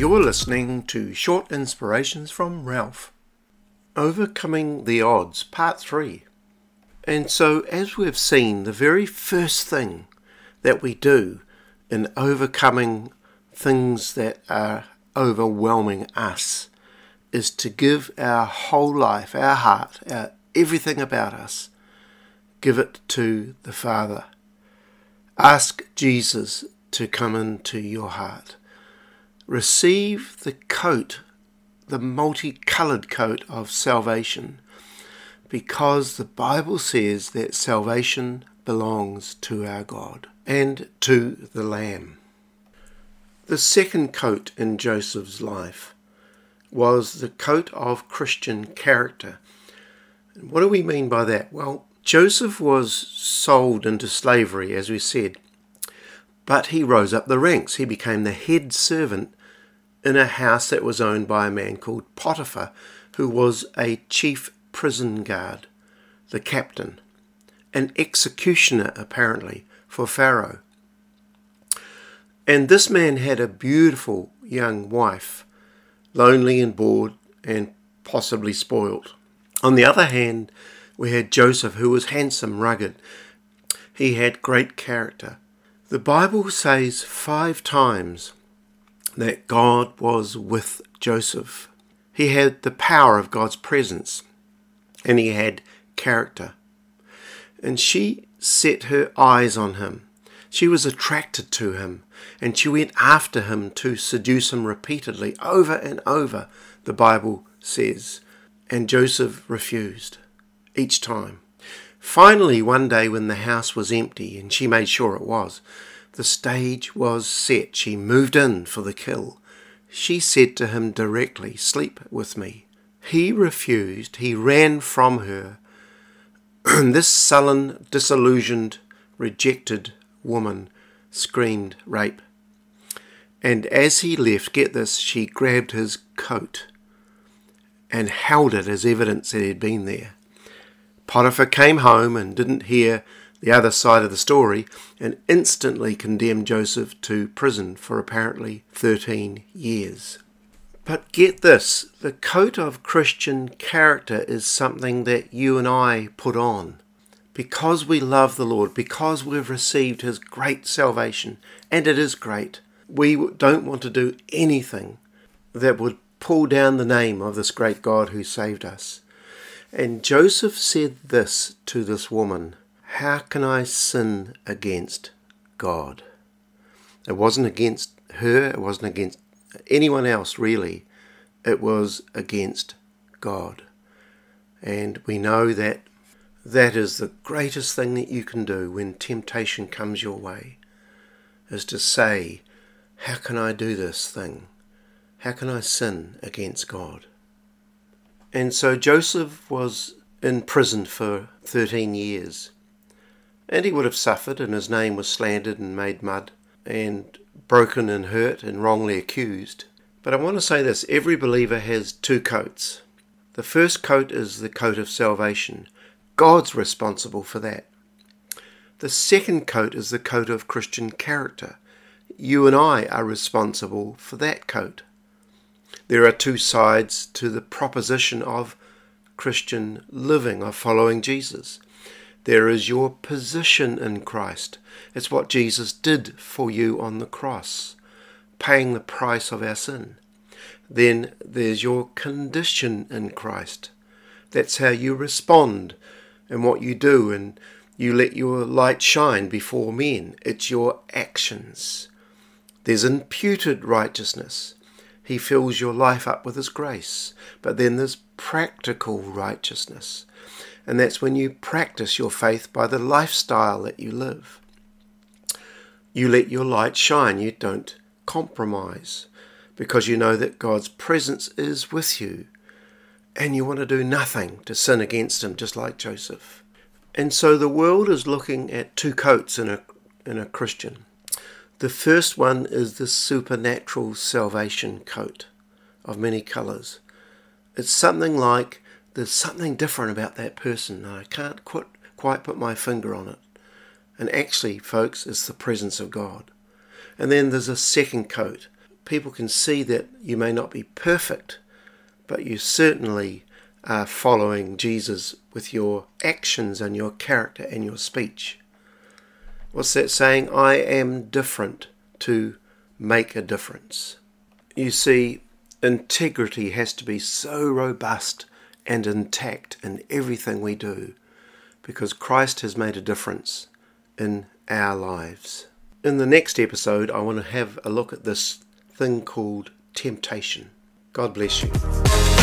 You're listening to Short Inspirations from Ralph. Overcoming the Odds, Part 3. And so, as we've seen, the very first thing that we do in overcoming things that are overwhelming us is to give our whole life, our heart, our everything about us, give it to the Father. Ask Jesus to come into your heart. Receive the coat, the multicoloured coat of salvation, because the Bible says that salvation belongs to our God and to the Lamb. The second coat in Joseph's life was the coat of Christian character. What do we mean by that? Well, Joseph was sold into slavery, as we said, but he rose up the ranks. He became the head servant in a house that was owned by a man called Potiphar, who was a chief prison guard, the captain, an executioner apparently for Pharaoh. And this man had a beautiful young wife, lonely and bored and possibly spoilt. On the other hand, we had Joseph, who was handsome, rugged. He had great character. The Bible says five times that God was with Joseph. He had the power of God's presence and he had character. And she set her eyes on him. She was attracted to him and she went after him to seduce him repeatedly, over and over, the Bible says. And Joseph refused each time. Finally, one day when the house was empty, and she made sure it was, the stage was set. She moved in for the kill. She said to him directly, Sleep with me. He refused. He ran from her. this sullen, disillusioned, rejected woman screamed rape. And as he left, get this, she grabbed his coat and held it as evidence that he'd been there. Potiphar came home and didn't hear the other side of the story and instantly condemned Joseph to prison for apparently 13 years. But get this the coat of Christian character is something that you and I put on. Because we love the Lord, because we've received His great salvation, and it is great, we don't want to do anything that would pull down the name of this great God who saved us. And Joseph said this to this woman How can I sin against God? It wasn't against her, it wasn't against anyone else really, it was against God. And we know that that is the greatest thing that you can do when temptation comes your way, is to say, How can I do this thing? How can I sin against God? And so Joseph was in prison for 13 years. And he would have suffered, and his name was slandered and made mud, and broken and hurt and wrongly accused. But I want to say this every believer has two coats. The first coat is the coat of salvation. God's responsible for that. The second coat is the coat of Christian character. You and I are responsible for that coat. There are two sides to the proposition of Christian living, of following Jesus. There is your position in Christ. It's what Jesus did for you on the cross, paying the price of our sin. Then there's your condition in Christ. That's how you respond and what you do, and you let your light shine before men. It's your actions. There's imputed righteousness. He fills your life up with His grace. But then there's practical righteousness. And that's when you practice your faith by the lifestyle that you live. You let your light shine. You don't compromise because you know that God's presence is with you and you want to do nothing to sin against Him, just like Joseph. And so the world is looking at two coats in a, in a Christian. The first one is the supernatural salvation coat of many colours. It's something like there's something different about that person. I can't quite, quite put my finger on it. And actually, folks, it's the presence of God. And then there's a second coat. people can see that you may not be perfect, but you certainly are following Jesus with your actions and your character and your speech. What's that saying? I am different to make a difference. You see, integrity has to be so robust and intact in everything we do because Christ has made a difference in our lives. In the next episode, I want to have a look at this thing called temptation. God bless you.